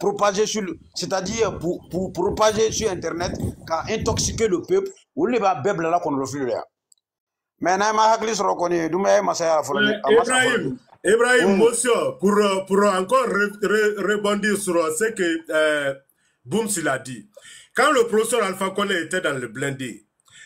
propager sur c'est-à-dire pour, pour propager sur internet ka intoxiquer le peuple olu de b'a bɛɛ bila la kɔnɔdɔfili de la mais n'an ma hakili sɔrɔ kɔni ye masaya fɔlɔ Euh, fɔlɔ Ibrahim, Ibrahim Mm. Mossio, pour, euh, pour encore re- re- rebondir sur ce que euh, Boums il a dit. Quand le professeur Alpha Condé était dans le blindé,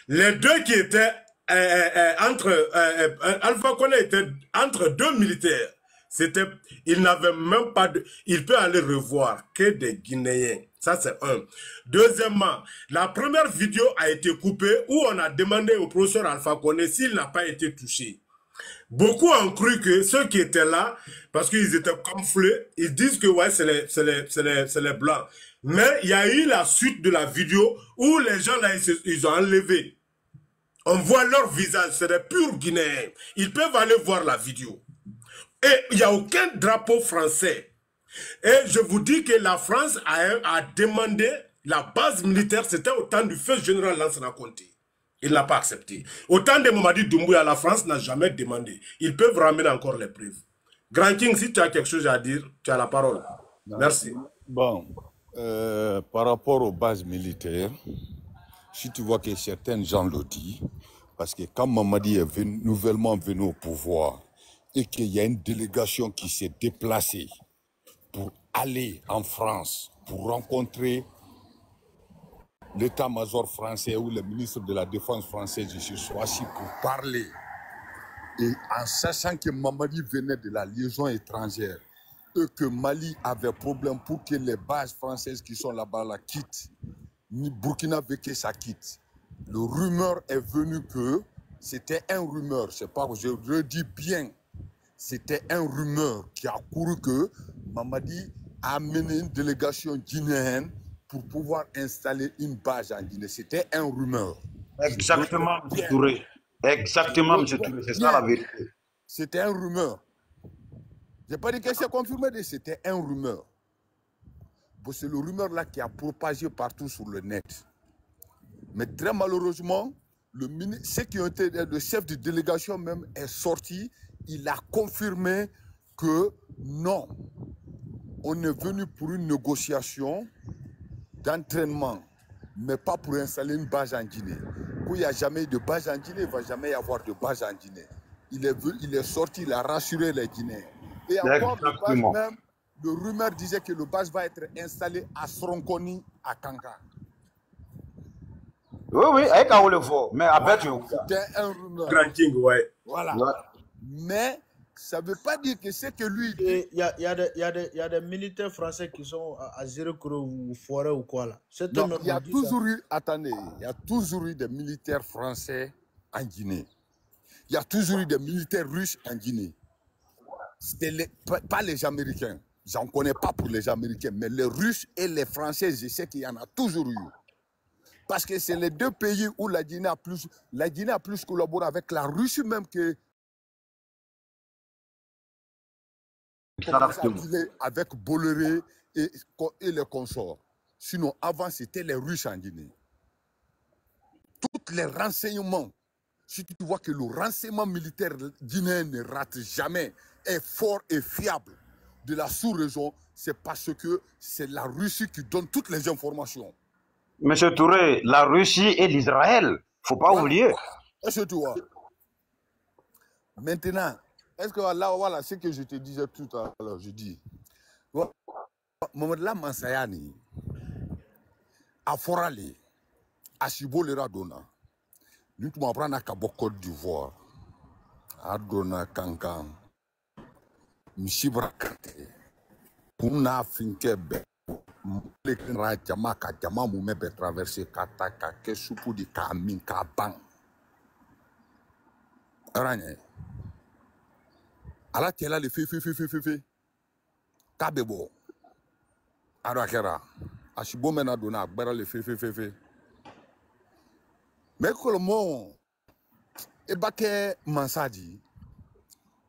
les deux qui étaient euh, euh, euh, entre euh, euh, Alpha Condé était entre deux militaires. C'était, il n'avait même pas de, il peut aller revoir que des Guinéens. Ça, c'est un. Deuxièmement, la première vidéo a été coupée où on a demandé au professeur Alpha Condé s'il n'a pas été touché. Beaucoup ont cru que ceux qui étaient là, parce qu'ils étaient camouflés, ils disent que ouais, c'est les, les, les, les blancs. Mais il y a eu la suite de la vidéo où les gens là, ils ont enlevé. On voit leur visage, c'est des purs Guinéens. Ils peuvent aller voir la vidéo. Et il n'y a aucun drapeau français. Et je vous dis que la France a, demandé la base militaire, c'était au temps du feu général Lansana Conté. Il n'a pas accepté. Au temps de Mamadi Doumbouya, la France n'a jamais demandé. Ils peuvent ramener encore les preuves. Grand King, si tu as quelque chose à dire, tu as la parole. Merci. Bon, euh, par rapport aux bases militaires, si tu vois que certains gens le disent, parce que quand Mamadi est nouvellement venu au pouvoir et qu'il y a une délégation qui s'est déplacée pour aller en France, pour rencontrer l'état-major français ou le ministre de la Défense français, je suis choisi pour parler. Et en sachant que Mamadi venait de la liaison étrangère, et que Mali avait problème pour que les bases françaises qui sont là-bas la quittent, ni Burkina que ça quitte. Le rumeur est venu que c'était un rumeur, c'est pas, je le dis bien, c'était un rumeur qui a couru que Mamadi a amené une délégation guinéenne pour pouvoir installer une base en Guinée. C'était un rumeur. exactement M. Touré exactement M. Touré c'est ça la vérité C'était un rumeur. Je n'ai pas dit que c'est confirmé, c'était un rumeur. Bon, c'est le rumeur là qui a propagé partout sur le net. Mais très malheureusement, le, ceux qui ont été, le chef de délégation même est sorti. Il a confirmé que non, on est venu pour une négociation d'entraînement, mais pas pour installer une base en Guinée. Où il n'y a jamais eu de base en Guinée, il ne va jamais y avoir de base en Guinée. Il est, venu- il est sorti, il a rassuré les Guinéens. Et encore, le base même, le rumeur disait que le base va être installé à Sronkoni, à Kanga. oui oui a ye ka wele fɔ mais a bɛɛ Voilà, tun ye c'était un rumeur. Grand King, ouais. Voilà. Ouais. Mais ça ne veut pas dire que c'est que lui il y a, il y, a des- y, y a militaires français qui sont à, à ou Forêt ou quoi là. Non, il y a disent ça. toujours eu, attendez, il y a toujours eu des militaires français en Guinée. Il y a toujours eu des militaires russes en Guinée. Les- pas les Américains. J'en connais pas pour les Américains, mais les Russes et les Français, je sais qu'il y en a toujours eu. Parce que c'est les deux pays où la Guinée a plus, la Guinée a plus collaboré avec la Russie même que avec Bolloré et, et les consorts. Sinon, avant, c'était les Russes en Guinée. Tous les renseignements, si tu vois que le renseignement militaire guinéen ne rate jamais, est fort et fiable de la sous-région, c'est parce que c'est la Russie qui donne toutes les informations. M. Touré la Russie et l'Israël faut pas oublier tu vois? Maintenant, est-ce que là, voilà ce que je te disais tout à l'heure, je dis, Mamadou Mansayani, a forale, a Chibolera Dona, nous tu m'apprends à Cabo Côte d'Ivoire, à Dona Kankan, Mishibra Kante, Kuna Finkebe, Mlekra Jama ka Jama Mume be traversé Kata ka di ka ala tela le fe fe fe fe fe fe, ka be bo. Ado akera, a Chibo mena dona agbera le fe fe fe fe. Mais kolomo, e bake mansadi,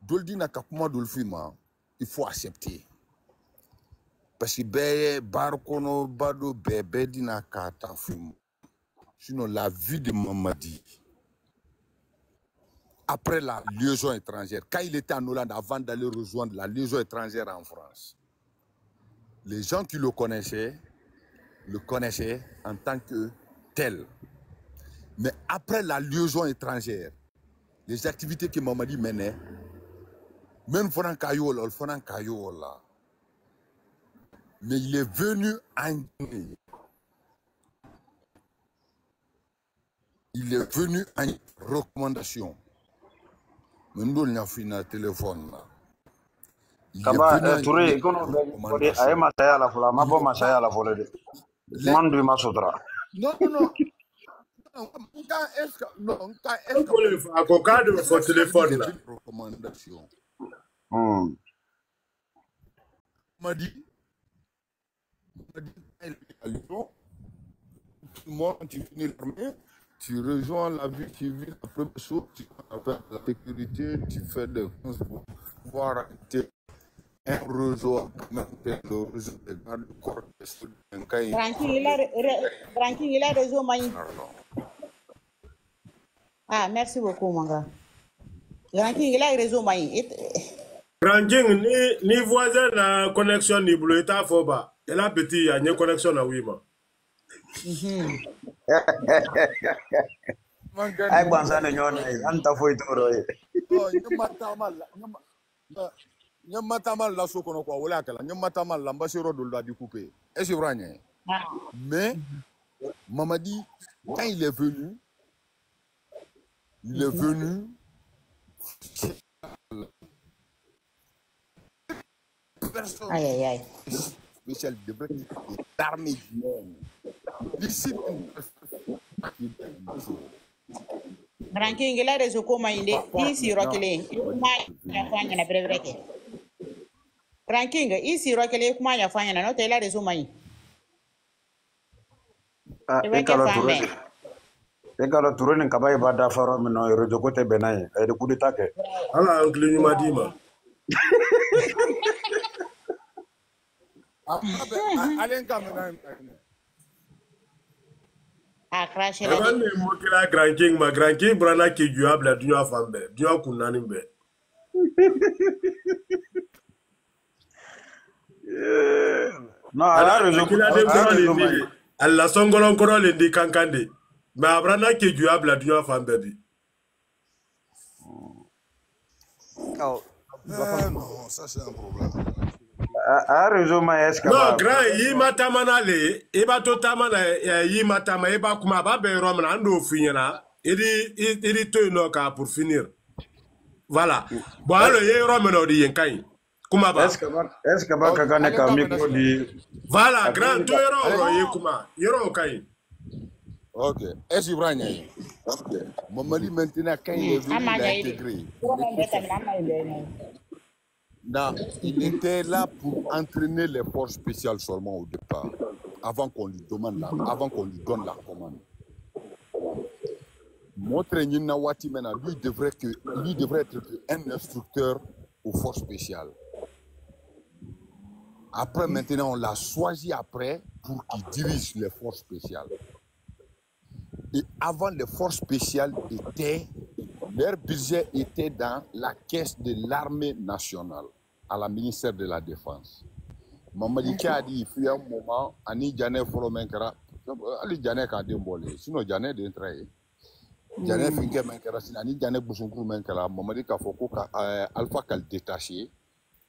doldi na kapuma dolfima, il faut accepter. Parce que bɛɛ ye baara kɔnɔba dɔ bɛɛ bɛɛ dina k'a ta fun sinon la vie de Mamadi après la liaison étrangère quand il était en Hollande avant d'aller rejoindre la liaison étrangère en France Les gens qui le connaissaient, le connaissaient en tant que tel. Mais après la liaison étrangère, les activités que Mamadi menait, même Fonan Kayola, Fonan Kayola, mais il est venu en. Il est venu en recommandation. Mais nous, on a fini le téléphone est kaba eh, masaya la ma masaya la de les- man du ma Non, non, non. Nka nka que- fo téléphone recommandation. Hmm. m'a dit, m'a dit, elle est à Lyon, tout le monde, quand tu finis l'armée, tu rejoins la vie civile, la première chose, tu appelles la sécurité, tu fais des choses pour pouvoir arrêter un réseau, même le réseau des gardes corps, est un re- ranking ila réseau maï. Ah, merci beaucoup, mon gars. Ranking ila réseau maï. Ranking ni ni voisin na connexion ni bolo eta fo ba. Et là petit a une connexion na oui ma. a ye gbansan de ɲɔgɔn na ye an ta foyi t'o rɔ ye nye matama la, nye ma- nye matama la so kɔnɔ quoi, o le y'a kɛla. Nye matama la, n b'a se yɔrɔ dɔ la di couper. Est-ce que vous voyez? Mais Mamadi, quand il est venu, il est venu. Personne Aïe, aïe, aïe. Spécial devrait être l'armée humaine. Ici, Ranking ila réseau ko maï de. I si rokele. Kuma ya fanya na breve breke. Ranking i si rokele kuma ya fanya na no te ila réseau maï. Ah, I e bɛ ka kɛ dɔn fan Touré bɛɛ. e ka dɔn Touré ni kaba ye ba dafa yɔrɔ min na réseau ko tɛ bɛn n'a ye a ye coup d'état kɛ Ala an kile ɲuman di ma. Allez, quand même. Ah, crash E la ba de. ne mo kila Grand King ma Grand King brana ke juya bila dunya fan bɛɛ. Dunya kun naani bɛɛ. non a Ala réseau kila a réseau le man di. Ala sɔngɔlɔn kɔrɔ le di kankan de. A brana ke juya bila dunya fan bɛɛ bi. Euh, non, ça c'est un problème. A réseau ye est ce que Non, ba grand yi ma taama na le, i b'a to taama na yi ma taama, i b'a kuma, a b'a bɛn yɔrɔ min na, an n'o f'i ɲɛna. I di, i, i di to yen nɔ ka pour finir. Voilà. Bon, alors, i ye yɔrɔ min na, o de yen ka ɲi. Kuma ba. est ce que ba ka kan ne ka micro di Voilà, grand, to yɔrɔ o yɔrɔ i ye kuma. Yɔrɔ o ka ɲi. Ok. Est-ce que vous voyez? Mamadi, maintenant, quand il est venu, il a ide. intégré. Non, il était là pour entraîner les forces spéciales seulement au départ, avant qu'on lui demande la, avant qu'on lui donne la commande. Notre Nina Wati maintenant, lui devrait que, lui devrait être un instructeur aux forces spéciales. Après, maintenant, on l'a choisi après pour qu'il dirige les forces spéciales. Et avant, les forces spéciales étaient, leur budget était dans la caisse de l'armée nationale, à la ministère de la Défense. Mamadi a dit, il fut un moment, Ani Djane Folomenkara, Ali Djane Kadembole, sinon Djane d'entrée. Djane Finke Menkara, sinon Ani Djane Boussoukou Menkara, Mamadi Kafoko, Alpha Kal détaché,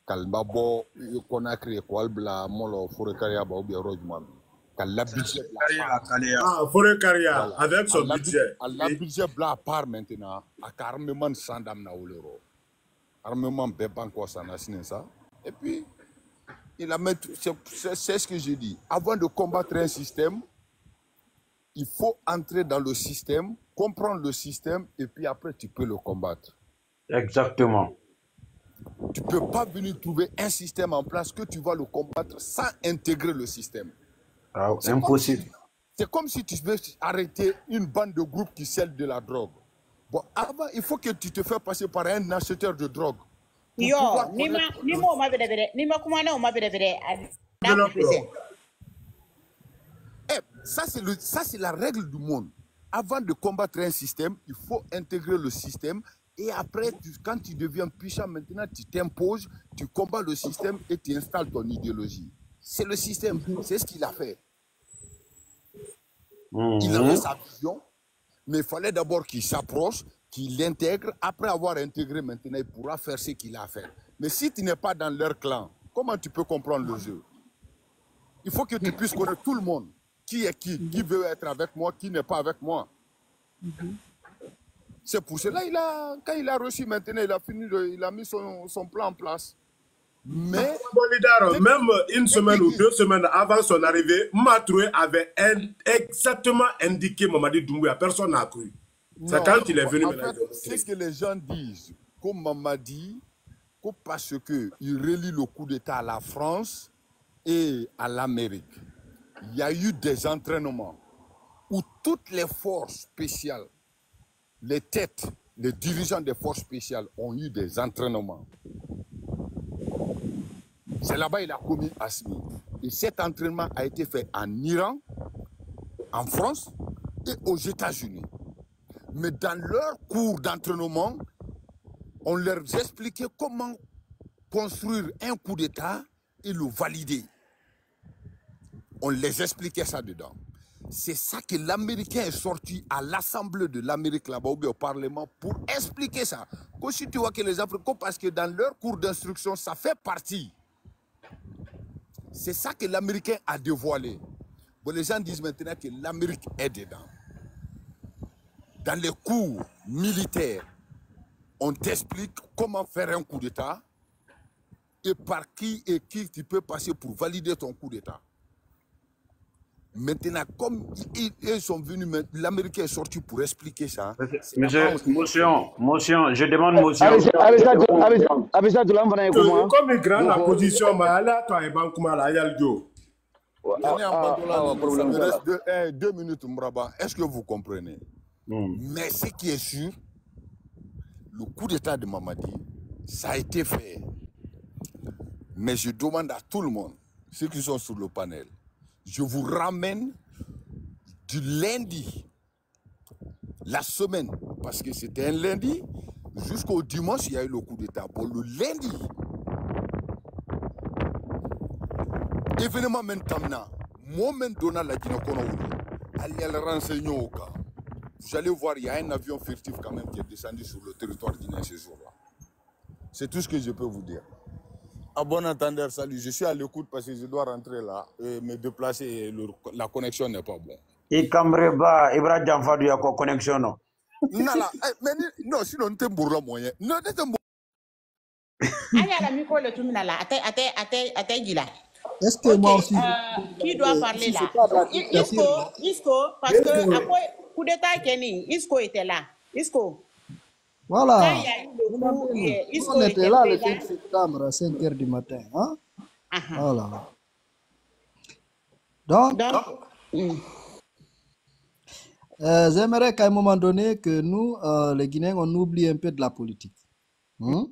Kal Babo, Konakri, Kwal Bla, Molo, Forekaria, Ba, ou bien Rojman, Kal la budget. Ah, Fore Karia, voilà. avec son budget. Et- budget bla part maintenant. À armement sans dame na olero. Armement béban quoi ça n'a signé ça. Et puis il a c'est- ce que j'ai dit. Avant de combattre un système, il faut entrer dans le système, comprendre le système et puis après tu peux le combattre. exactement Tu peux pas venir trouver un système en place que tu vas le combattre sans intégrer le système. Ah, impossible si, c'est comme si tu veux arrêter une bande de groupes qui sell de la drogue. Bon, avant, il faut que tu te fasses passer par un acheteur de drogue. Yo, ni ma ni ma ni. Eh, ça, c'est le- ça, c'est la règle du monde. Avant de combattre un système, il faut intégrer le système. Et après, tu- quand tu deviens puissant, maintenant, tu t'imposes, tu combats le système et tu installes ton idéologie. C'est le système. C'est ce qu'il a fait. Il Mhm. avait sa vision, mais il fallait d'abord qu'il s'approche, qu'il l'intègre. Après avoir intégré, maintenant, il pourra faire ce qu'il a à faire. Mais si tu n'es pas dans leur clan, comment tu peux comprendre le jeu? Il faut que tu puisses connaître tout le monde. Qui est qui? Qui veut être avec moi? Qui n'est pas avec moi? C'est pour cela il a, quand il a reçu maintenant, il a fini, il a mis son plan en place. Mais même une semaine ou deux semaines avant son arrivée, Matroué avait exactement indiqué Mamadi Doumbouya. Personne n'a cru. C'est quand il est venu c'est ce que les gens disent. Comme maman dit, que parce qu'il relie le coup d'État à la France et à l'Amérique, il y a eu des entraînements où toutes les forces spéciales, les têtes, les dirigeants des forces spéciales ont eu des entraînements. C'est là-bas qu'il a commis Asmi. Et cet entraînement a été fait en Iran, en France et aux États-Unis. Mais dans leur cours d'entraînement, on leur expliquait comment construire un coup d'État et le valider. On les expliquait ça dedans. C'est ça que l'Américain est sorti à l'Assemblée de l'Amérique là-bas, ou au Parlement, pour expliquer ça. Que si tu vois que les Africains, parce que dans leur cours d'instruction, ça fait partie. C'est ça que l'Américain a dévoilé. Les gens disent maintenant que l'Amérique est dedans dans les cours militaires, on t'explique comment faire un coup d'État et par qui et qui tu peux passer pour valider ton coup d'État. Maintenant, comme ils, sont venus, l'Américain est sorti pour expliquer ça. Monsieur, motion, motion, je demande motion. abisa tulan fana ye kuma Comme il grand la position, mais là, toi, et Bankouma, là, il y a le dos. Il ça, reste deux, eh, deux minutes, Mbraba. Est-ce que vous comprenez? Hmm. Mais ce qui est sûr, le coup d'État de Mamadi, ça a été fait. Mais je demande à tout le monde, ceux qui sont sur le panel, je vous ramène du lundi, la semaine, parce que c'était un lundi, jusqu'au dimanche, il y a eu le coup d'État. Pour le lundi, événement même donna la Guinée allez le renseigner au cas. Vous allez voir, il y a un avion furtif quand même qui est descendu sur le territoire guinéen ce jour-là. C'est tout ce que je peux vous dire. À bon entendeur, salut. Je suis à l'écoute parce que je dois rentrer là et me déplacer. et le- la connexion n'est pas bonne. I kambreba, Ibra Jamfadu yako connection no. non, là, eh, mais non, sinon, on t'embourra moyen. Non, on t'embourra. Allez à la micro, le tout là. Ate, ate, ate, Gila. est-ce que moi aussi Euh, qui doit parler si là? Isco. Isco, parce que après coup d'état Kenny, Isco était là. Isco. Voilà Quand il y a eu le coup, Regardez-nous. Nous, Isco on était là le présent. 5 septembre à 5 heures du matin hein? Ah, ah. voilà donc Donc, hmm. euh, j'aimerais qu'à un moment donné que nous euh, les Guinéens on oublie un peu de la politique hein?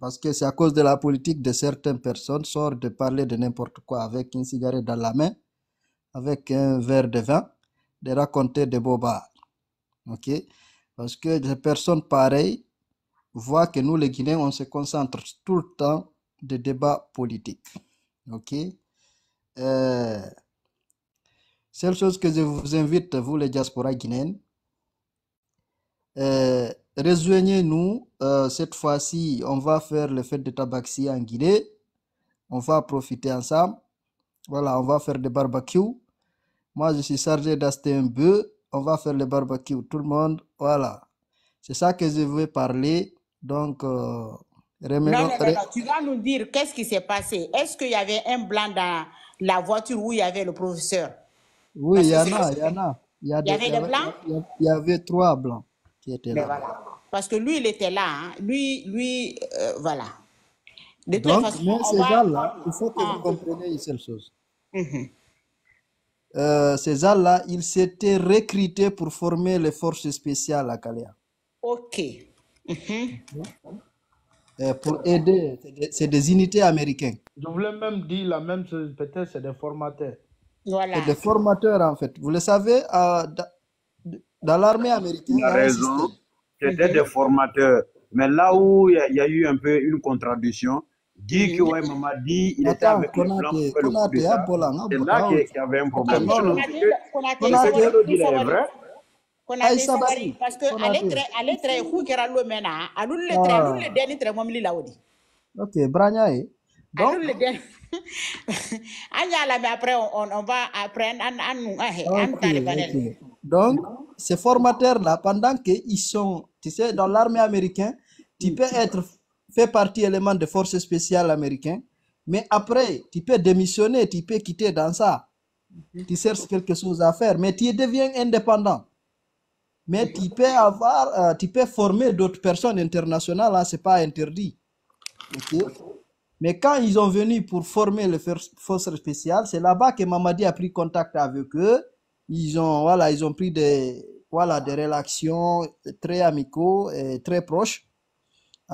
Parce que c'est à cause de la politique de certaines personnes sortent de parler de n'importe quoi avec une cigarette dans la main, avec un verre de vin, de raconter des bobards. Ok? Parce que des personnes pareilles voient que nous, les Guinéens, on se concentre tout le temps de débats politiques. Ok? Euh, seule chose que je vous invite, vous, les diasporas guinéennes, euh, rejoignez-nous. euh, cette fois-ci, on va faire le fête de Tabaxi en Guinée. On va profiter ensemble. Voilà, on va faire des barbecues. Moi, je suis chargé d'acheter un bœuf. On va faire le barbecue. Tout le monde. Voilà. C'est ça que je veux parler. Donc, euh, non, remenons- non, non, re- non, tu vas nous dire qu'est-ce qui s'est passé. Est-ce qu'il y avait un blanc dans la voiture où il y avait le professeur? Oui, il y en a, il y en a. Il y, avait des blancs? il y avait trois blancs qui étaient Mais là. voilà. Parce que lui, il était là. hein. Lui, lui, euh, voilà. De toute Donc, façon, mais ces gens-là, il faut que Ah. vous compreniez une seule chose. Mhm. Euh, ces gens-là, ils s'étaient recrutés pour former les forces spéciales à Kalea. Ok. Mhm. Euh, pour aider, c'est des, unités américaines. Je voulais même dire la même chose, peut-être c'est des formateurs. Voilà. C'est des formateurs en fait. Vous le savez, da- dans l'armée américaine, il a raison. C'était des formateurs. Mais là où il y, a, il y a eu un peu une contradiction, dit que ouais, Mamadi, il était avec les Blancs Konaté, pour faire le coup C'est là qu'il qu'il y avait un problème. Sinon, ce dit là est vrai. Aïssa Bari, parce que ale Konaté. tre ale tre ku kɛra lo mɛn na alul le le Ah, mɔmili la o ok, Bragnaye. Donc, alul le deni an y'a lamɛn après on, on, on va après an an nu an he an ok, ta de banel ok. Donc, ces formateurs-là, pendant qu'ils sont, tu sais, dans l'armée américaine, tu peux être, fait partie élément de forces spéciales américaines, mais après, tu peux démissionner, tu peux quitter dans ça. Tu cherches quelque chose à faire, mais tu deviens indépendant. Mais tu peux avoir, euh, tu peux former d'autres personnes internationales, hein, c'est pas interdit. Mais quand ils ont venu pour former les for- forces spéciales, c'est là-bas que Mamadi a pris contact avec eux. Ils ont, voilà, ils ont pris des, voilà, des relations très amicaux et très proches.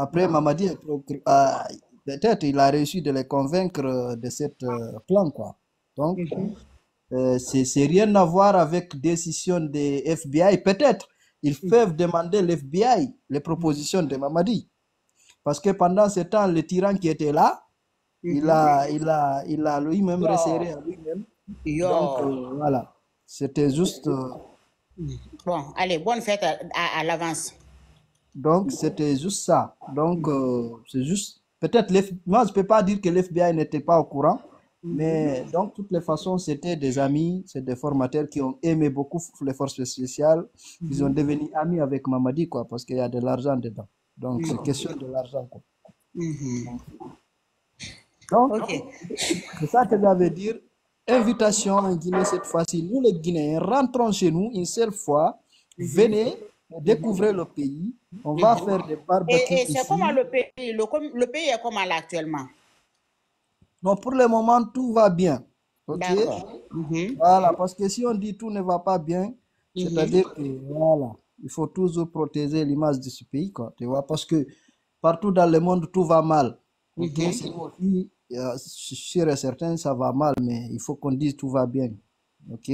Après, Mamadi, a procr- a- peut-être, il a réussi de les convaincre de cette euh, plan, quoi. Donc, euh, c'est c'est rien à voir avec décision des FBI. Peut-être ils peuvent demander l'FBI les propositions de Mamadi. Parce que pendant ce temps, le tyran qui était là, il a, il a, il a lui-même resserré à lui-même. Donc, euh, voilà. C'était juste, euh, bon allez bonne fête à, à, à l'avance donc, c'était juste ça. Donc, euh, c'est juste, peut-être, l'F- moi, je peux pas dire que l'FBI n'était pas au courant, mais donc, toutes les façons, c'était des amis, c'est des formateurs qui ont aimé beaucoup les forces spéciales. Ils ont devenu amis avec Mamadi, quoi, parce qu'il y a de l'argent dedans. Donc, c'est question de l'argent, quoi. Donc, c'est ça que j'avais dire. Invitation en Guinée cette fois-ci. Nous, les Guinéens, rentrons chez nous une seule fois. Venez découvrir le pays. On va faire des et, barbecues et c'est ici. comment le pays le, le pays est comment là actuellement? Non, pour le moment, tout va bien. OK? Mhm. Voilà, parce que si on dit tout ne va pas bien, Mhm. c'est-à-dire que voilà, il faut toujours protéger l'image de ce pays, quoi. Tu vois, parce que partout dans le monde, tout va mal. OK? C'est je suis sûr et certain, ça va mal, mais il faut qu'on dise tout va bien. OK?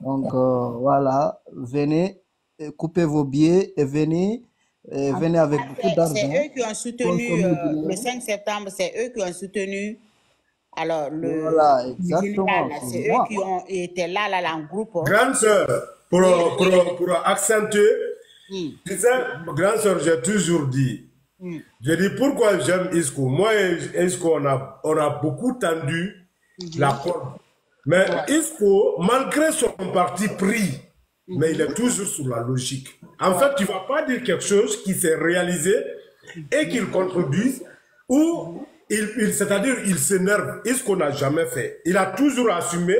Donc, euh, voilà, venez, coupez vos billets et venez, et venez avec beaucoup C'est c'est d'argent. eux qui ont soutenu euh, le lait. 5 septembre, c'est eux qui ont soutenu alors le, Voilà, exactement, c'est eux moi. qui ont été là, là, là, en groupe. hein. Grande sœur, pour, pour, pour accentuer, Mm, tu sais, grande sœur, j'ai toujours dit, mm, je dis pourquoi j'aime Isco? Moi et Isco, on a, on a beaucoup tendu la corde. Mais Isco, malgré son parti pris, mais il est toujours sur la logique. En fait, tu vas pas dire quelque chose qui s'est réalisé et qu'il contredise ou il, il- c'est-à-dire il s'énerve. Isco n'a jamais fait. Il a toujours assumé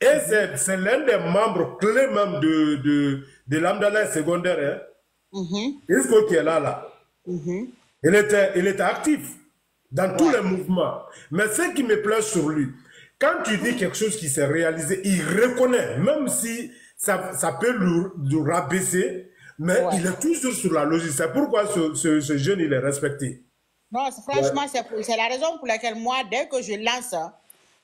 et c'est c'est l'un des membres clés même de, de, de l'Amdala secondaire. Hein. mhm, Isco qui est là, là. mhm. Il était, il était actif dans tous les mouvements. Mais ce qui me plaît sur lui, quand tu dis quelque chose qui s'est réalisé, il reconnaît, même si ça, ça peut le, le rabaisser, mais Ouais. il est toujours sur la logique. C'est pourquoi ce, ce, ce jeune, il est respecté. Non, franchement, c'est pour- c'est la raison pour laquelle moi, dès que je lance,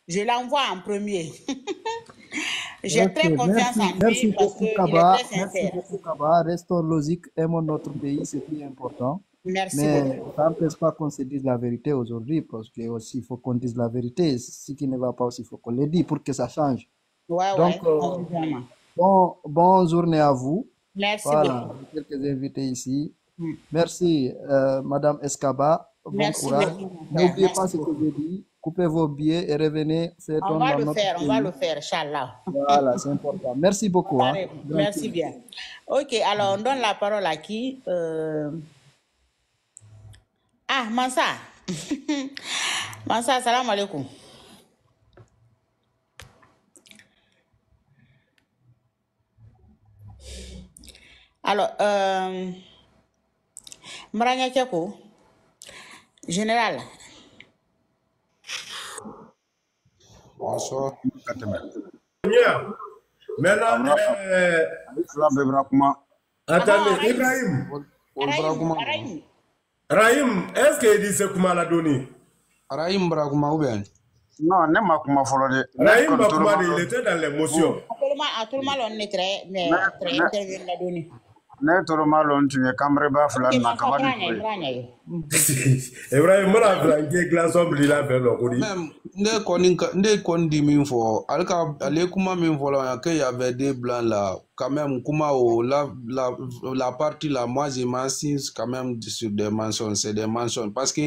je l'envoie en premier. J'ai Ok, très confiance merci, en merci lui parce beaucoup qu'il est Kaba, très merci beaucoup Kaba. Restons logiques, aimons notre pays, c'est plus important. Merci Mais beaucoup. ça n'empêche pas qu'on se dise la vérité aujourd'hui, parce que aussi il faut qu'on dise la vérité. Ce qui ne va pas aussi, il faut qu'on le dise pour que ça change. Ouais, Donc, ouais, euh. Bon, bonne journée à vous. Merci Voilà, beaucoup. quelques invités ici. Mm. Merci, euh, Madame Escaba. Bon Merci courage. N'oubliez pas ce que j'ai dit. Coupez vos billets et revenez. On va le faire, on va le faire, Inch'Allah. Voilà, c'est important. Merci beaucoup. Hein. Merci bien. Ok, alors on donne la parole à qui Euh, Ah, Mansa. Mansa, salam alaikum. Alors, euh, Mranya Tchako, général, Bonsoir. Bien. Maintenant, euh, attendez, Ah, Ibrahim. Rahim, est-ce qu'il dit ce kuma la donné Rahim bɛna kuma ou bien? Non, ne ma fɔlɔ dɛ. Ne Rahim kɔni tora Bakoumade, ma il était dans l'émotion. À tout le monde, on est très, très ne- intervenu la. Ne toro ma lon tun ye kamre ba ok fulan na man ka kaba di franya ye Ibrahim mana flanquer glaçon bila fɛ lɔ ko di. Ne kɔni ka ne kɔni di min fɔ ale ka ale kuma min fɔ la que y avait des blancs là quand même kuma o la la la partie là moi je m'insiste quand même sur des mensonges c'est des mensonges parce que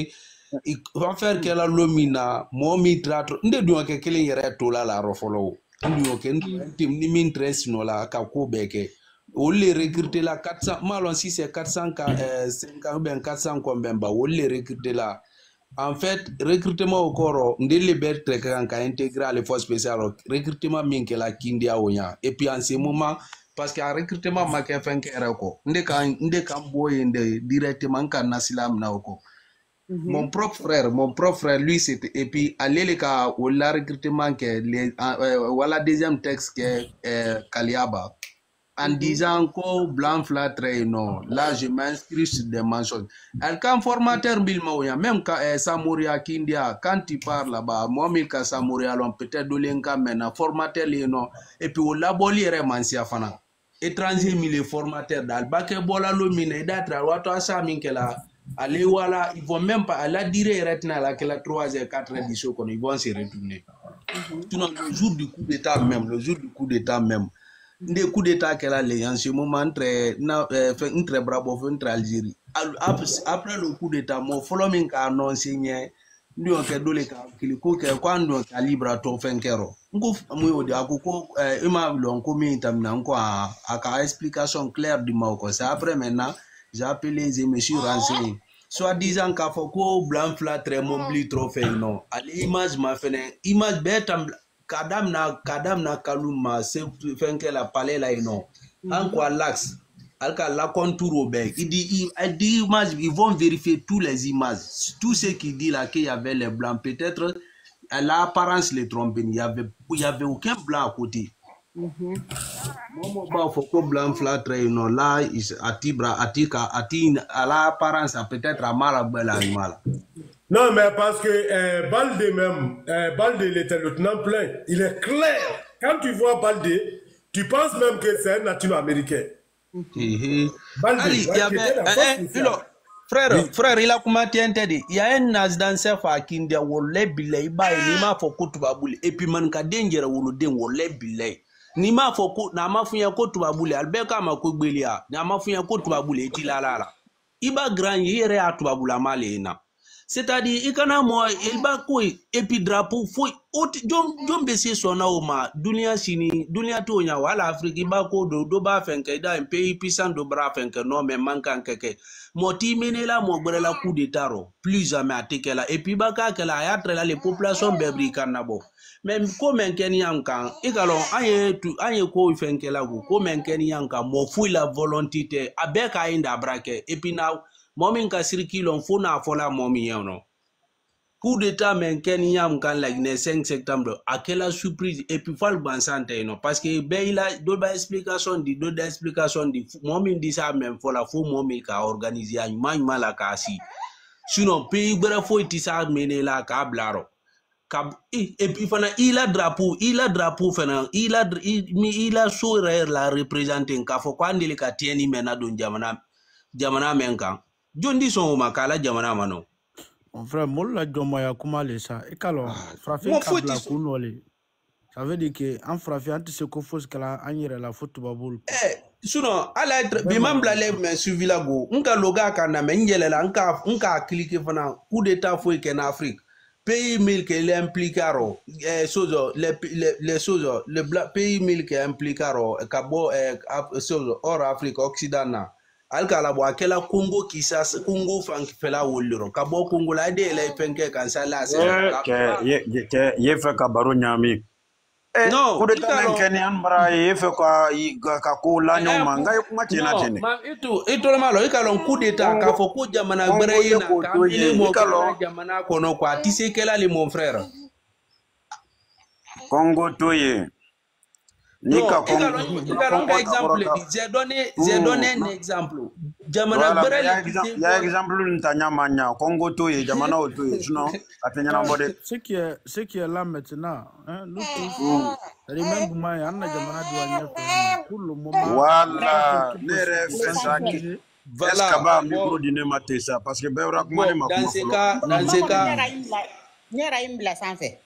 va affaire kɛla lo min na mɔgɔ min tira n de dun ka kɛ kelen yɛrɛ to la la yɔrɔ fɔlɔ o n ni min tɛrɛ sinɔ la ka ko bɛɛ kɛ olu le recruter la 400 n m'a dɔn si c'est 400 ka euh, 50 ou bien 400 combien ba olu le recruter la en fait recrutement o kɔrɔ n de le bɛ ka kan ka intégrer ale force spéciale recrutement min kɛla kindiya o ɲa et puis en ce moment parce que a recrutement ma kɛ fɛn kɛ yɛrɛ kɔ n de kan n de kan bɔ yen de directement n ka nasila mina o kɔ mon propre frère, mon propre frère, lui, c'était. Et puis, aller les cas, au la recrutement, que les, euh, voilà, deuxième texte, que euh, Kaliaba. En disant que blanc flatté, non. Là, je m'inscris sur des mensonges. Elle, quand formateur, Bill Mawaya, même quand euh, Samouria Kindia, quand il parle là-bas, moi, Milka Samouria, on peut-être Dolenka maintenant, formateur, les non. Et puis, au laboli, Mansia Fana. étranger mi le formateur dal bake bola lo mi ne da tra wato asa min kela ale wala ils vont même pas à la dire retna la kela 3 et 4 heures du show qu'on ils vont se retourner sinon le jour du coup d'état même le jour du coup d'état même nde coup d'état kela le en ce moment entre fe- entre brabo fe entre Algérie. Al- ap- après le coup d'état mo follow min ka annoncer nye ndi on ke dole ka libra to fenkero ngo mu odi akoko ima lon ko mi tamna nko a, a ka explication claire du mako c'est après maintenant j'ai appelé je me suis renseigné soit disant k'a fɔ ko blanc fila très mobili trophée non. Ale image ma fɛnɛ image bɛɛ tam ka damina ka damina kalu ma se fɛnkɛ la palais la yen nɔ an ko a l'axe ale ka la contour o bɛɛ image ils vont vérifier tous les images. Tout ce qu'il dit là qu'il y avait les blancs. Peut-être à l'apparence les tromper il y avait il y avait aucun blanc à côté. Momo b'a fɔ ko blanc fila tɛ yen nɔ a ti bra a ti ka a ti à l'apparence peut-être a ma la gbɛ la ɲuman la Non, mais parce que euh, Balde même, euh, Balde, il était lieutenant plein. Il est clair. Quand tu vois Balde, tu penses même que c'est un latino-américain. Ehe. Balde, Ali, ouais, il y avait eh, eh, spéciale. ilo, frère frère il a tiɲɛ de il y a un nazidan sɛfa kindiya wɔlɛ bilayi i b'a ye n'i m'a fɔ ko tubabule et puis manikaden yɛrɛ woloden wɔlɛ bilayi n'i m'a fɔ ko n'a ma f'i ɲɛ ko tubabule ale bɛɛ k'a ma ko gbeliya n'a ma f'i ɲɛ ko tubabule i t'i la la la i b'a gran ye i yɛrɛ c'est-à-dire i kana mɔ i b'a ko ye et puis drapeau foyi o ti jɔn jɔn bɛ se sɔnna o ma duniya sini duniya t'o ɲa wa hali afiriki i b'a ko do dɔ b'a fɛn kɛ i da pays puissant dɔ b'a fɛn kɛ non mais man kan kɛ kɛ mɔgɔ t'i mene la mɔgɔ gbɛrɛ la coup d'état rɔ plus jamais a tɛ kɛ la. Et puis i b'a k'a kɛ la a y'a tɛrɛ la les populations bɛɛ b'i kan na bɔ mais ko mɛn kɛ ni yan kan i ka lɔn an ye tu an ye ko fɛn kɛ la ko ko mɛn kɛ ni yan kan mɔgɔ foyi la volonté tɛ a bɛɛ k'a ye da bara kɛ et puis na mɔgɔ min ka siriki lɔn fo n'a fɔla mɔgɔ min ye nɔ. Coup d'état men kɛ ni yam kan laginɛ 5 septembre a kɛla surprise et puis fal gbansan tɛ nɔ. Parce que bɛɛ i la dɔ bɛ explication di dɔ da explication di mɔgɔ min di sa mɛn fɔla fo mɔgɔ min ka organiser a ɲuman ɲuman la k'a si. Sinon pays gbɛrɛ foyi ti sa mene la k'a bila rɔ. Ka et puis fana i la drapeau i la drapeau fana i la i la so yɛrɛ la représenter k'a fɔ ko an deli ka tiɲɛni mɛnna don jamana jamana mɛn kan jondi sɔn o ma k'a la jamana ma nɔ. Non? mon frère molu la jɔnmaya kuma le sa i k'a lɔn farafin ka bila kun dɔ le ça veut dire que an farafin an tɛ se ko fosi kɛla an yɛrɛ la fo tubabu. ɛɛ sinɔn ala ye bi ma bila lɛ mɛ suivi la go n ka loga kan na mɛ n yɛlɛla n ka n k'a kilike fana coup d'état foyi kɛ na afrique pays mille que les l'implicaron eh, sozo les les les sozo le bla, pays mille que implicaron ka bɔ eh, sozo hors afrique occident na. Hali k'a labɔ a kɛla Congo Kinshasa Congo fanfɛla woli rɔ ka bɔ Congo la a ye de yɛlɛ fɛn kɛ ka sa la ye sɛnɛ ka kɛ ye ye- kɛ ye fɛ ka baro ɲaami e non coup i d'état ka men lɔn kɛ ni an bara ye ye fɛ ka i- ka ka ko la Eh, ɲɔgɔn ma ku- nka ye kuma tiɲɛna non ten de ma itu itu ma lɔ i ka lɔn coup d'état k'a fɔ ko jamana Congo wɛrɛ ye ye na k'o k'an to mili ye i mɔ ka kɛra lɔn jamana kɔnɔ quoi a tɛ se kɛla le mon frère. Congo to ye ni Non, ka i ka kɔn lɔn i ka ka lɔn kɔn ka kɔta exemple kɔrɔta di j'ai donné j'ai donné un exemple jamana voilà gbɛrɛ mais le ya ti exam- se ya bɔ exemple nin ta ɲa ma ɲa kɔngo to ye jamana o to ye sinon a tɛ ɲɛnabɔ dɛ Ce qui est, ce qui est là maintenant, hein, nous tous, Mm. remember moi, Anna Jamana Douanier, pour le moment, voilà tout ne peut yɛrɛ se fɛ sa ke sensibiliser. est ce voilà que ba bon micro di ne ma te sa parce que bɛɛ wɛrɛ kuma ne bon ma dans kuma ce fɔlɔ cas dans ce Mamadou cas ne yɛrɛ y'i bila ne yɛrɛ y'i bila sanfɛ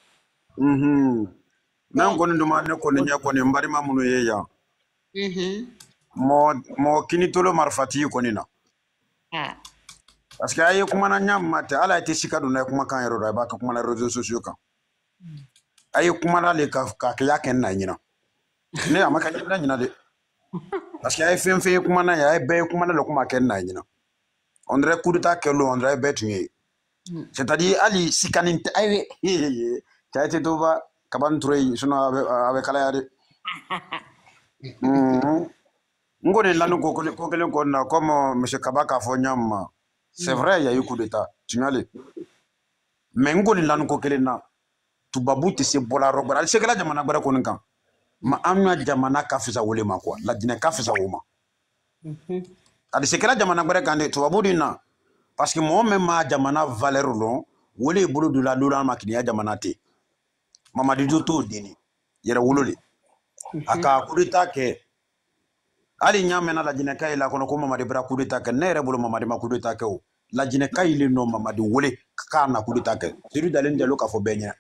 Mhm. N'an kɔni duma ne kɔni ɲɛ kɔni n balima minnu ye yan mhm, mɔgɔ mɔgɔ kini tolo marifati kɔni na ah, parce que a ye kumana ɲa ma tɛ ala tɛ sika don n'a ye kumakan yɛrɛ dɔ i b'a kɛ kumana réseaux sociaux kan a ye kumana le ka ka kɛ y'a kɛ n na ɲina ne a ma kɛ ɲina na ɲina dɛ parce que a ye fɛn fɛn ye kumana ye a ye bɛɛ ye kumana le kuma kɛ n na ɲina on dirait coup d'état kɛ lo on dirait bɛɛ tun ye c'est à dire hali sikanin tɛ a ye cɛ tɛ to ba kaban ture sinon a bɛ a bɛ kalaya de Mhm. n kɔni lani ko kelen kɔni na comme monsieur kaba k'a fɔ ɲa ma c'est vrai il y a eu coup d'état tiɲɛle mais n kɔni lani ko kelen na tubabu tɛ se bɔla yɔrɔ gbɛrɛ hali se kɛla jamana gbɛrɛ kɔni kan ma an ka jamana ka fisa wele ma quoi laginɛ ka fisa o ma hali se kɛla jamana gbɛrɛ kan de tubabu de na. Parce que mɔgɔ min ma jamana valeur lɔn wele bolo don la lona ma kiniya jamana tɛ mamadi jo t'o deni yɛrɛ wolo le a ka kudeta kɛ hali n y'a mɛnna lajinɛka ye la kɔnɔ ko mamadi bɛra kudeta kɛ ne yɛrɛ bolo mamadi ma kudeta kɛ o. Lajinɛka yilen nɔ mamadi wele k'a na kudeta kɛ siri dalen jalo k'a fɔ bɛɛ ɲɛ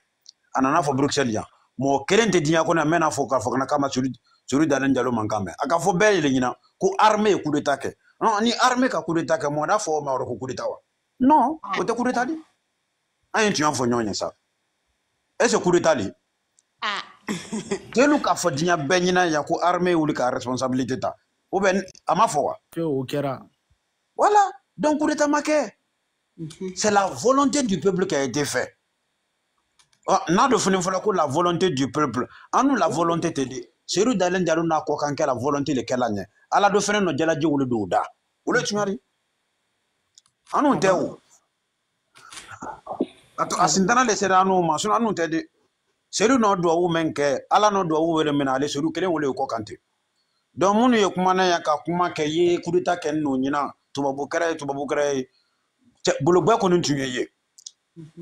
a nana fɔ bruxelles yan mɔgɔ kelen tɛ diɲɛ kɔnɔ a mɛna fɔ k'a fɔ kana k'a ma sori sori dalen jalo man kan mɛn a ka fɔ bɛɛ yɛlɛ ɲina ko armée ye kudeta kɛ ni armée ka kudeta kɛ mɔgɔ n'a fɔ o ma yɔrɔ ko kudeta wa. Non o tɛ kudeta di? An ye tiɲɛ fɔ ɲɔgɔn ye sa que coup d'état ah, jeliw k'a fɔ diɲɛ bɛɛ ɲina yan ko armée ye wuli ka responsabilité ta. Ou bien a ma fɔ wa? Voilà. Donc, coup d'état maquet. C'est la volonté du peuple qui a été fait. Ah, n'a ko la volonté du peuple. An nu la volonté tɛ de seyidu dalen n'a kɔ kan kɛ la volonté le kɛla ɲɛ. Ala dɔ fɛnɛ nɔ jalaji wolo don o da an n'u tɛ o a sintana le sera an n'u ma sinɔn an n'u tɛ de seyidu nɔ duwawu min kɛ ala nɔ duwawu wele min na ale seyidu kelen wele kɔ kan ten donc minnu ye kuma na yan ka kuma kɛ ye d'état kɛ n'o ɲina tubabu kɛra ye tubabu kɛra ye cɛ golobɛ kɔni tun ye. Ye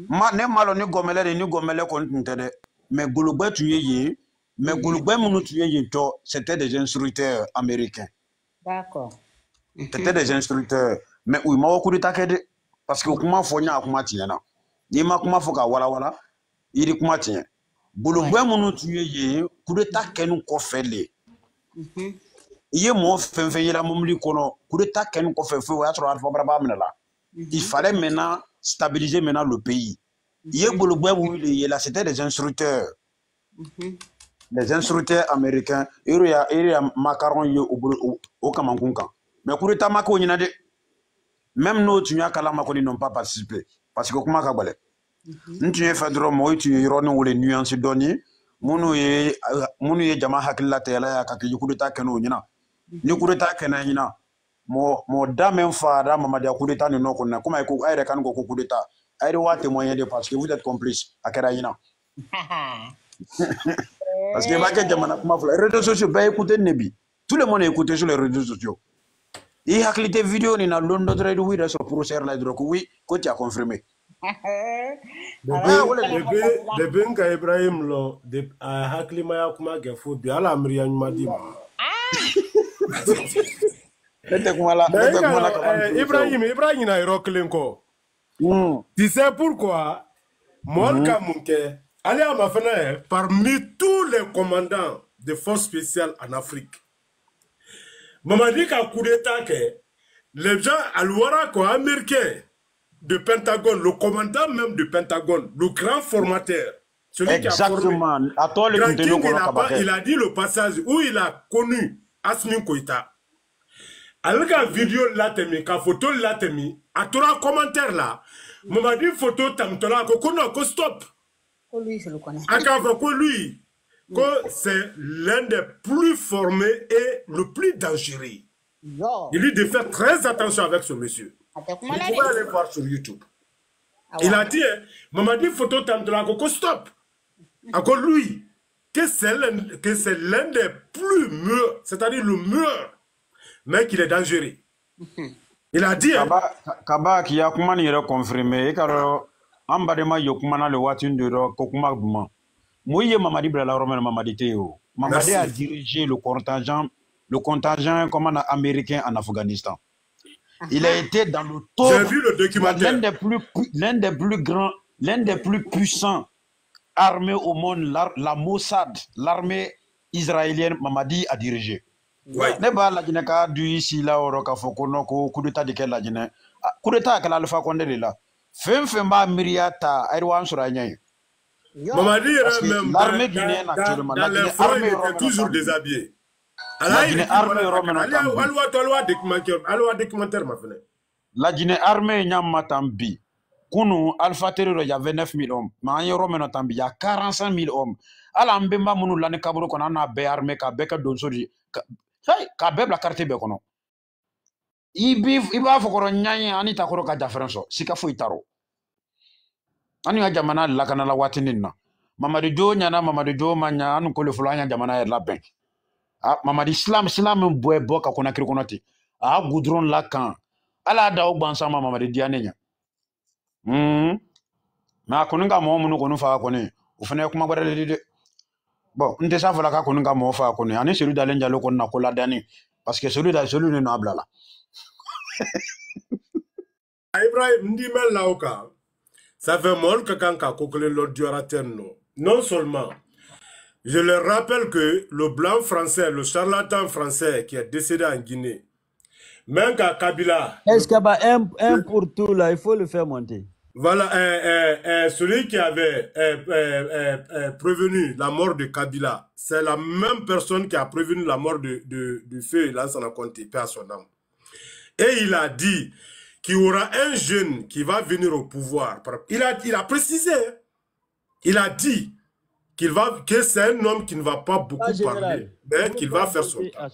ma ne m'a lɔn ni gɔmɛlɛ de ni gɔmɛlɛ kɔni tun tɛ dɛ mais golobɛ tun ye yen mais golobɛ minnu tun ye yen tɔ c'était des instructeurs américains d'accord. C'était des instructeurs mais u ma wɔ d'état kɛ dɛ parce que kuma fɔ n y'a kuma tiɲɛna n'i ma kuma fɔ k'a walawala i di kuma tiɲɛ. Golobɛ minnu tun ye yen coup d'état kɛni kɔfɛ le i ye mɔgɔ fɛn fɛn yela mobili kɔnɔ coup d'état kɛni kɔfɛ fewu o y'a sɔrɔ alifa baraba minɛ la. Il fallait maintenant stabiliser maintenant le pays. I ye golobɛ wuli yela c'était des instructeurs. Les instructeurs américains. Ya ya macaron ye o bolo o- o kamankun kan. Mais d'état ma k'o ɲɛna dɛ. Même n'o tun y'a kalama kɔni n'ont pas participé. Parce que kuma ka gɛlɛn n tun ye fɛ dɔrɔn mɔgɔw tun ye yɔrɔnin wele nuance dɔɔni. Minnu ye minnu ye jama hakilila tɛyɛla ya ka kɛ coup d'état kɛ n'o ɲɛna. Ni coup d'état kɛnɛ ɲɛna mɔgɔ mɔgɔ da min fara mamadiya d'état ninnu kɔnɔ komi a ye ko a yɛrɛ kan ko ko coup d'état a yɛrɛ waa témoigner de parce que vous êtes complice a kɛra ɲɛna. Parce que i b'a kɛ jamana kuma fɔlɔ. Réseaux sociaux bɛɛ écouté ne bi. Tout le monde est écouté sur les réseaux sociaux. I hakili tɛ vidéo nin na don dɔ dɔrɔn i bɛ yɛrɛ sɔrɔ professeur la dɔrɔn ko oui. Ko tu as confirmé Debe nka Ibrahim lo, de, a haklimaya kuma kɛ fo bi ala miiriya ɲuman di ma. ne tɛ kuma la ne Mais tɛ kuma la eh, Ibrahim, Ibrahim ɲina yɔrɔ kelen kɔ. Tu sais pourquoi? Mɔl ka mun kɛ, ale y'a ma fɛnɛ yɛ, parmi tous les commandants de forces spéciales en Afrique. Mamadi ka coup d'état kɛ, les gens, Alouara, quoi, américain de Pentagone, le commandant même du Pentagone, le grand formateur, celui qui a formé. exactement. Grand King, il a, pas- il a dit le passage où il a connu Asmin Koïta. Ale ka vidéo latɛmɛ ka photo latɛmɛ a tora commentaire la mamadi photo tamitɔla a ko ko non ko stop. Ko lui je le connais. A k'a fɔ ko lui ko c'est l'un des plus formés et le plus dangereux. Yo. Il dit de faire très attention avec ce monsieur vous pouvez dɛ aller voir sur YouTube il a dit hein, mamadi photo tamitɔla a ko ko stop. A ko lui que c'est l'un que c'est l'un des plus mûrs, c'est-à-dire le mûr, mais qu'il est dangereux. Il a dit, hein, kaba kaba k'i ya kuma nin yɛrɛ confirmer e ka dɔn an badenma ye kuma na le de dɔ ko kuma duman mun ye mamadi a dirigé le contingent le contingent comment on a, américain en Afghanistan il a été dans le top j'ai vu le l'un des plus pu- l'un des plus grands l'un des plus puissants armées au monde la, la Mossad l'armée israélienne mamadi a dirigé. Ouais. ne b'a lajinɛ k'a du i si la yɔrɔ k'a fɔ ko non ko coup d'état de kɛ lajinɛ coup d'état kɛla alifa kɔnde de la fɛn fɛn b'a miiriya ta a yiriwa an sɔrɔ a ɲɛ ye Mamadi même l'armée guinéenne actuellement, la Guinée armée toujours. La Guinée armée documentaire, allez, allez, documentaire, ma La Guinée armée tan bi kunu alpha tere dɔ y avait 9 000 hommes mais an ye yɔrɔ min na tan bi y'a a 45 000 hommes. Hali an benba minnu lani kaburu kɔnɔ an n'a bɛɛ armée k'a bɛɛ kɛ donso di ka hey, k'a bɛɛ bila karite bɛɛ kɔnɔ i bi i b'a fɔ kɔrɔ ɲaɲɛ ani ta kɔrɔ ka jafɛrɛn sɔrɔ sika foyi t'a rɔ an ka jamana lakanala waatinin na mamadi jo ɲana mamadi jo ma ɲa an kole fɔlɔ an ka jamana yɛrɛ labɛn Mamadi silam silam min bɔ bɔ ka kɔnakiri kɔnɔ ten a y'a gudron la kan. Ala da o gbansan ma mamadi diya ne ɲa Mm. mɛ a kɔni ka mɔgɔ minnu kɔni faga kɔni o fana ye kuma wɛrɛ de di dɛ bɔn n tɛ s'a fɔla k'a kɔni ka mɔgɔ kɔni ani dalen jalo kɔni na ko ladani parce que selu da selu de nɔ bila la Ibrahim Ndimel Laoka, ça fait mal que quand Kakokole l'ordurateur non. Non seulement, je le rappelle que le blanc français, le charlatan français qui est décédé en Guinée, même qu'à Kabila, Est-ce qu'il y a un, un pour tout là, il faut le faire monter. voilà, euh, euh, euh, celui qui avait prévenu la mort de Kabila, c'est la même personne qui a prévenu la mort de, de, du feu Lansana Conté, paix à son âme. Et il a dit qu'il y aura un jeune qui va venir au pouvoir. Il a, il a précisé, hein. il a dit qu'il va, que c'est un homme qui ne va pas beaucoup Ah, parler, mais qu'il va faire son Ah,